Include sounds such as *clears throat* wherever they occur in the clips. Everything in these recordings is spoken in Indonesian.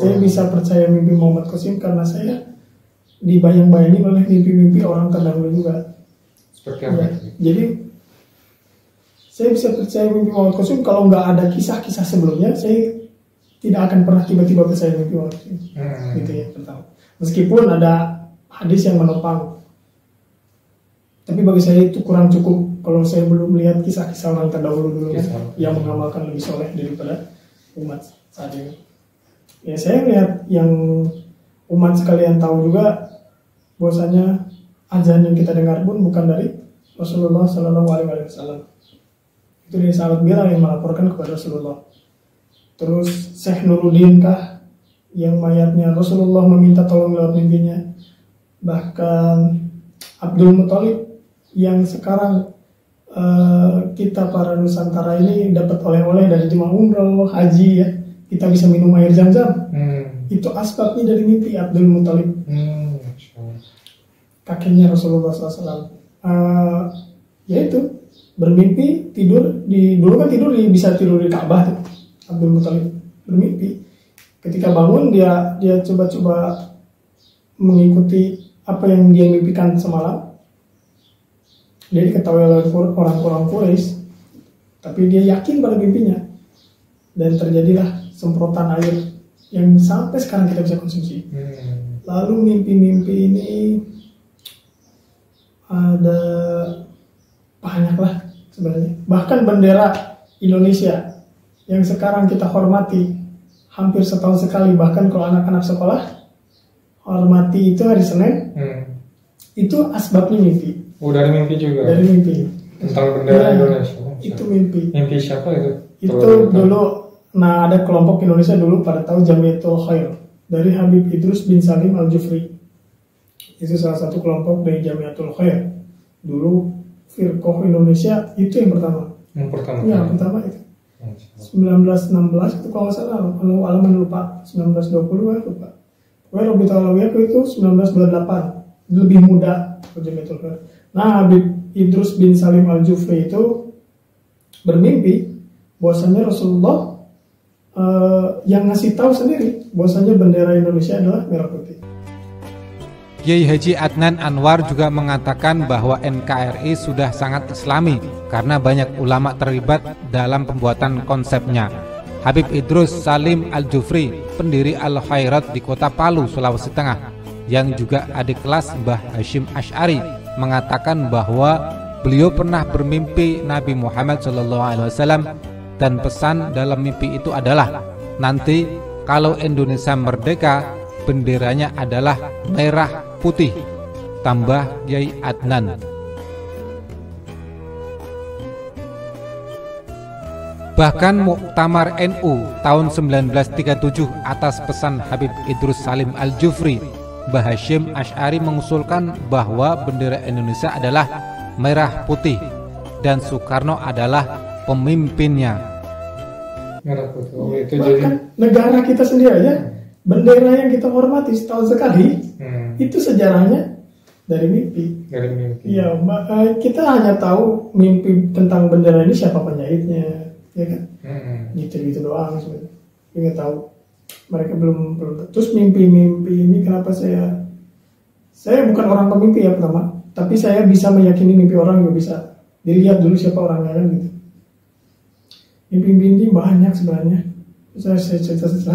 Saya Oh. bisa percaya mimpi Muhammad Qasim karena saya dibayang-bayangi oleh mimpi-mimpi orang terdahulu juga. Seperti apa? Ya, jadi saya bisa percaya mimpi Muhammad Qasim kalau nggak ada kisah-kisah sebelumnya, saya tidak akan pernah tiba-tiba percaya mimpi Muhammad Qasim. Hmm. Gitu ya pertama. Meskipun ada hadis yang menopang, tapi bagi saya itu kurang cukup kalau saya belum melihat kisah-kisah orang terdahulu dulu kan, yang mengamalkan lebih soleh daripada umat saat ini. Ya saya melihat yang umat sekalian tahu juga bahwasanya azan yang kita dengar pun bukan dari Rasulullah Shallallahu Alaihi Wasallam. Itu dari sahabat Bilal yang melaporkan kepada Rasulullah. Terus Syekh Nuruddin kah yang mayatnya Rasulullah meminta tolong lewat mimpinya. Bahkan Abdul Muthalib yang sekarang eh, kita para Nusantara ini dapat oleh-oleh dari jemaah umroh, haji ya. Kita bisa minum air zam-zam. Hmm. Itu asbabnya dari mimpi Abdul Muthalib Hmm. Kakeknya Rasulullah SAW. Eh, ya itu bermimpi tidur di dulu kan tidur di bisa tidur di Ka'bah tuh. Abdul Muthalib bermimpi. Ketika bangun dia dia coba-coba mengikuti apa yang dia mimpikan semalam. Dia diketahui oleh orang-orang Quraisy, tapi dia yakin pada mimpinya. Dan terjadilah semprotan air yang sampai sekarang kita bisa konsumsi. Hmm. Lalu mimpi-mimpi ini ada banyak lah sebenarnya. Bahkan bendera Indonesia yang sekarang kita hormati hampir setahun sekali. Bahkan kalau anak-anak sekolah hormati itu hari Senin, Hmm. itu asbabnya mimpi. Oh dari mimpi juga. Dari mimpi. Tentang bendera Ya, Indonesia. Itu mimpi. Mimpi siapa itu? Itu dulu, nah ada kelompok Indonesia dulu pada tahun Jamiatul Khair dari Habib Idrus bin Salim Al Jufri. Itu salah satu kelompok dari Jamiatul Khair. Dulu Firqoh Indonesia itu yang pertama. Yang pertama. Ya, yang pertama itu. Masya Allah. 1916 itu kalau nggak salah, kalau alaman lupa. 1920 ya lupa. Pokoknya Robi Talawiyaku itu 1928. Lebih muda Jamiatul Khair. Nah, Habib Idrus bin Salim Al Jufri itu bermimpi bahwasanya Rasulullah eh, yang ngasih tahu sendiri bahwasanya bendera Indonesia adalah merah putih. Kiai Haji Adnan Anwar juga mengatakan bahwa NKRI sudah sangat islami karena banyak ulama terlibat dalam pembuatan konsepnya. Habib Idrus Salim Al-Jufri, pendiri Al-Khairat di kota Palu, Sulawesi Tengah, yang juga adik kelas Mbah Hashim Ash'ari, mengatakan bahwa beliau pernah bermimpi Nabi Muhammad SAW dan pesan dalam mimpi itu adalah nanti kalau Indonesia merdeka benderanya adalah merah putih. Tambah Yai Adnan. Bahkan Muktamar NU tahun 1937 atas pesan Habib Idrus Salim Al-Jufri Mbah Hashim Ash'ari mengusulkan bahwa bendera Indonesia adalah merah putih dan Soekarno adalah pemimpinnya Merah putih. Oh, itu jadi. Bahkan negara kita sendiri aja bendera yang kita hormati setahun sekali Hmm. itu sejarahnya dari mimpi. Dari mimpi. Iya, eh, kita hanya tahu mimpi tentang bendera ini siapa penyaitnya, ya kan? Hmm. Gitu-gitu doang sebenarnya. Nggak tahu. Mereka belum belum. Terus mimpi-mimpi ini kenapa saya saya bukan orang pemimpi ya pertama, tapi saya bisa meyakini mimpi orang juga bisa. Dilihat dulu siapa orangnya kan gitu. Mimpi-mimpi ini banyak sebenarnya. Saya saya cerita cerita.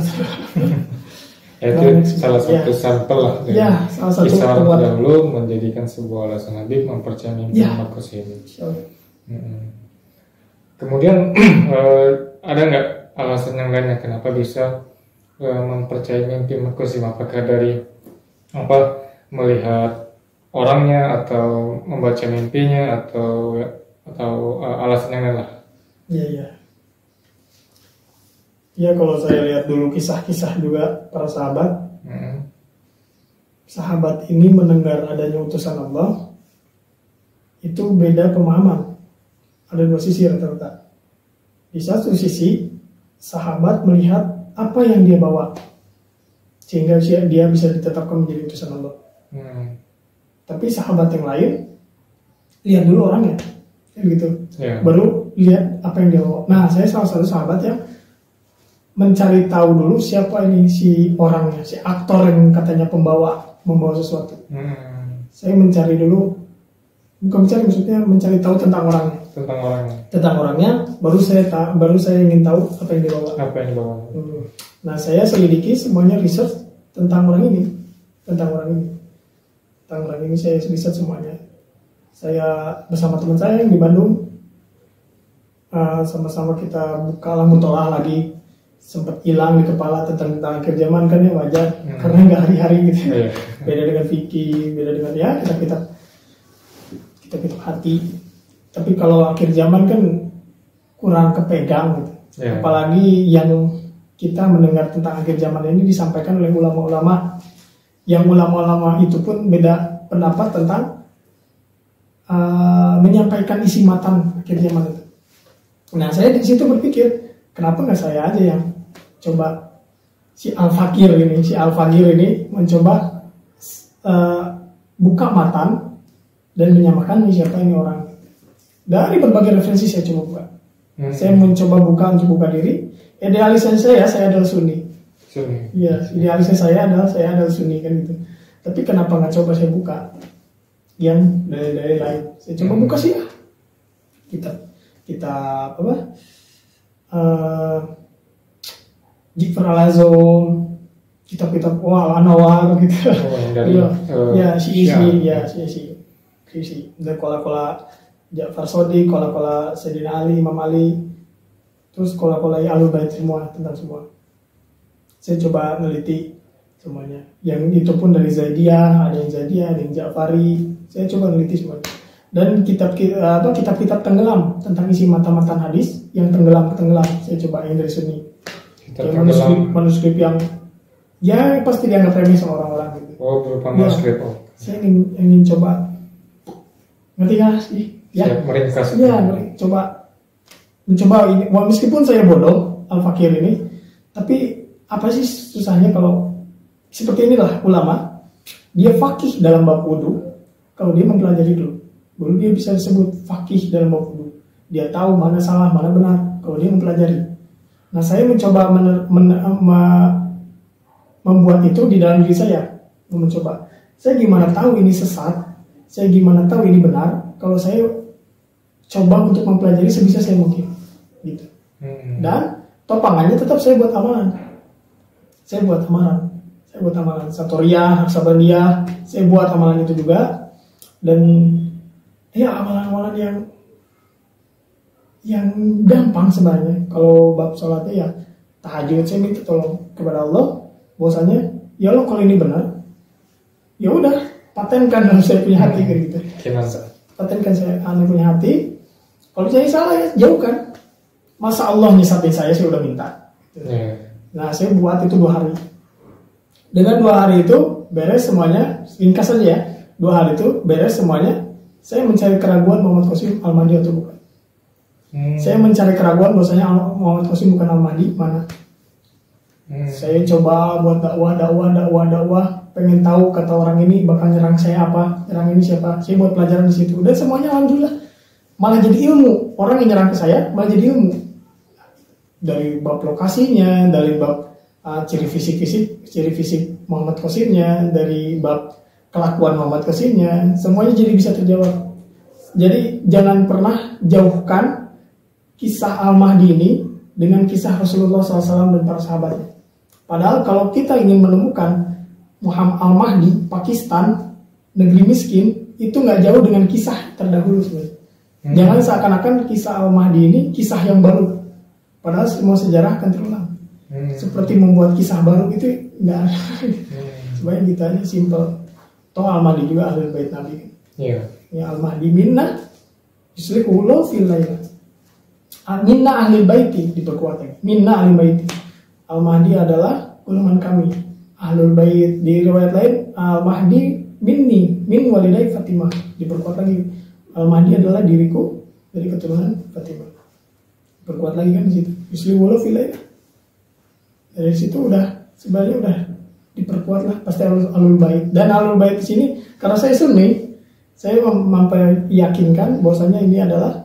Ya, Banyak itu salah satu Ya. sampel lah Ya, salah satu kisah terdahulu menjadikan sebuah alasan Habib mempercayai mimpi Ya. Qasim. So, Mm-mm. Kemudian *clears throat* eh, ada nggak alasan yang lainnya kenapa bisa eh, mempercayai mimpi Qasim? Apakah dari apa melihat orangnya atau membaca mimpinya atau atau eh, alasan yang lain lah? Iya, iya. Ya kalau saya lihat dulu kisah-kisah juga para sahabat, Mm-mm. sahabat ini mendengar adanya utusan Allah, itu beda pemahaman. Ada dua sisi rata-rata. Di satu sisi, sahabat melihat apa yang dia bawa, sehingga dia bisa ditetapkan menjadi utusan Allah. Hmm. Tapi sahabat yang lain, lihat dulu orangnya, gitu. Ya. baru lihat apa yang dia bawa. Nah, saya salah satu sahabat yang mencari tahu dulu siapa ini si orangnya, si aktor yang katanya pembawa membawa sesuatu. Hmm, Saya mencari dulu, bukan mencari maksudnya mencari tahu tentang orangnya, tentang orangnya tentang orangnya. Baru saya ta- baru saya ingin tahu apa yang dibawa. apa yang dibawa Hmm. Nah saya selidiki semuanya research tentang orang ini, tentang orang ini, tentang orang ini saya research semuanya. Saya bersama teman saya yang di Bandung, uh, sama-sama kita buka lah mutolah lagi, sempat hilang di kepala tentang tentang akhir zaman kan ya wajar, Hmm. karena nggak hari-hari gitu. Iya. Beda dengan Vicky, beda dengan ya kita kita kita kita hati. Tapi kalau akhir zaman kan kurang kepegang gitu. Iya. Apalagi yang kita mendengar tentang akhir zaman ini disampaikan oleh ulama-ulama yang ulama-ulama itu pun beda pendapat tentang uh, menyampaikan isi matan akhir zaman itu. Nah saya di situ berpikir kenapa nggak saya aja yang coba si Al Fakir ini si Al Fakir ini mencoba uh, buka matan dan menyamakan ini siapa ini orang dari berbagai referensi saya coba buka. Hmm. Saya mencoba buka untuk buka diri. Idealisnya saya, saya adalah Sunni. Sunni. Iya, idealisnya saya adalah saya adalah Sunni kan gitu. Tapi kenapa nggak coba saya buka yang dari dari lain? Saya coba Hmm. buka sih ya. Kita kita apa? Uh, Jifar Al-Azom, kitab-kitab wah Anwar gitu. Oh, yang dari, Iya, eh, ya si isi, ya. ya si isi, si isi. Dan kola-kola Ja'far Sodi, kola-kola Sayyidina Ali, Imam Ali, terus kola-kola Alul Bait semua tentang semua. Saya coba neliti semuanya. Yang itu pun dari Zaidiyah, ada yang Zaidiyah, ada yang Ja'fari. Saya coba neliti semuanya. Dan kitab apa kitab-kitab tenggelam tentang isi mata-matan hadis yang tenggelam tenggelam. Saya coba yang dari Sunni. Kita Yang manuskrip, manuskrip yang ya pasti dianggap remeh sama orang-orang gitu. Oh, berupa manuskrip. Oh. saya ingin ingin coba. Ngerti nggak sih ya. Siap meringkas. ya coba. Mencoba ini. Wah, meskipun saya bodoh al fakir ini tapi apa sih susahnya kalau seperti inilah ulama dia fakih dalam bab wudhu kalau dia mempelajari dulu baru dia bisa disebut fakih dalam bab wudhu dia tahu mana salah mana benar kalau dia mempelajari nah saya mencoba mener- men- me- membuat itu di dalam diri saya. Mencoba. Saya gimana tahu ini sesat? Saya gimana tahu ini benar? Kalau saya coba untuk mempelajari sebisa saya mungkin. Gitu. Hmm. dan topangannya tetap saya buat amalan. Saya buat amalan. Saya buat amalan Satoria Haksabandia saya buat amalan itu juga. Dan ya amalan-amalan yang yang gampang sebenarnya. Kalau bab sholatnya ya tahajud saya minta tolong kepada Allah bahwasanya ya Allah kalau ini benar ya udah patenkan dalam *laughs* saya punya hati kayak gitu. Patenkan saya aneh punya hati. Kalau saya salah ya jauhkan. Masa Allah nyesatin saya saya udah minta. Ya. nah saya buat itu dua hari. Dengan dua hari itu beres semuanya ringkas saja ya. Dua hari itu beres semuanya. Saya mencari keraguan Muhammad Qasim Al-Mahdi atau bukan Hmm. saya mencari keraguan bahwasanya Muhammad Qasim bukan Al-Mahdi mana? Hmm. saya coba buat dakwah dakwah dakwah dakwah. Pengen tahu kata orang ini bakal nyerang saya apa nyerang ini siapa. Saya buat pelajaran di situ. Dan semuanya alhamdulillah. Malah jadi ilmu. Orang yang nyerang ke saya malah jadi ilmu. Dari bab lokasinya dari bab uh, ciri fisik fisik ciri fisik Muhammad Qasimnya dari bab kelakuan Muhammad Qasimnya semuanya jadi bisa terjawab. Jadi jangan pernah jauhkan kisah Al-Mahdi ini dengan kisah Rasulullah SAW dan para sahabatnya. Padahal kalau kita ingin menemukan Muhammad Al-Mahdi, Pakistan, negeri miskin, itu nggak jauh dengan kisah terdahulu sebenarnya. Hmm. Jangan seakan-akan kisah Al-Mahdi ini kisah yang baru. Padahal semua sejarah akan terulang. Hmm. Seperti membuat kisah baru itu nggak ada. Hmm. *laughs* Sebenarnya kita ini simple. Toh Al-Mahdi juga ahli bait Nabi. Iya. Ya Al-Mahdi minna yuslihu lo fil Minna ahli baiti diperkuat lagi. Minna ahli baiti. Al-Mahdi adalah golongan kami. Ahlul bait di riwayat lain Al-Mahdi minni min walidai Fatimah diperkuat lagi. Al-Mahdi adalah diriku dari keturunan Fatimah. Diperkuat lagi kan di situ. Yuslihu lo fil laila. Dari situ udah sebenarnya udah diperkuat lah pasti alul, bait dan alul bait di sini karena saya sunni saya mem- memperyakinkan bahwasanya ini adalah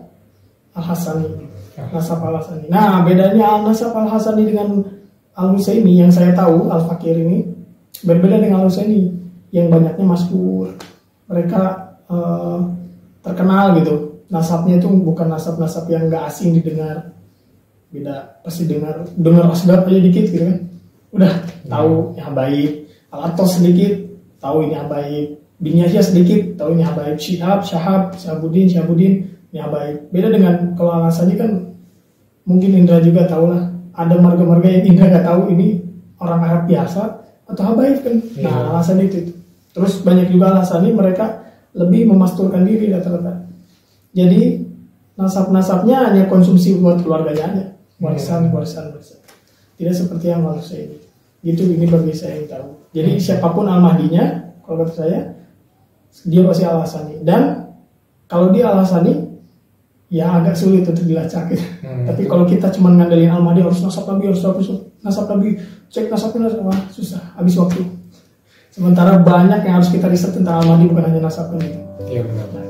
al hasani nasab al hasani nah bedanya nasab al hasani dengan Al Husaini yang saya tahu Al Fakir ini berbeda dengan Al Husaini yang banyaknya masyhur. Mereka eh, terkenal gitu. Nasabnya itu bukan nasab-nasab yang nggak asing didengar. Beda pasti dengar dengar asbab aja dikit gitu kan. Udah tahu yang baik. Al Atos sedikit tahu ini baik. Bin Yahya sedikit tahu ini baik. Syihab, Syahab, Syahabudin, Syahabudin ini baik. Beda dengan kalau Al Hasani kan mungkin Indra juga tahu lah. Ada marga-marga yang Indra nggak tahu ini orang Arab biasa atau habaib kan. Iya. nah alasan itu itu. terus banyak juga alasan ini mereka lebih memasturkan diri rata-rata. Jadi nasab-nasabnya hanya konsumsi buat keluarganya aja. Warisan warisan warisan. Tidak seperti yang manusia ini. Gitu ini bagi saya yang tahu. Jadi siapa pun al-mahdinya kalau kata saya dia pasti alasani dan kalau dia alasani ya agak sulit untuk dilacak gitu. Hmm. Tapi kalau kita cuma ngandelin Al-Mahdi harus nasab lagi, harus nasab, nasab lagi, cek nasab, wah, susah, habis waktu. Sementara banyak yang harus kita riset tentang Al-Mahdi bukan hanya nasabnya. gitu. Iya benar. Nah,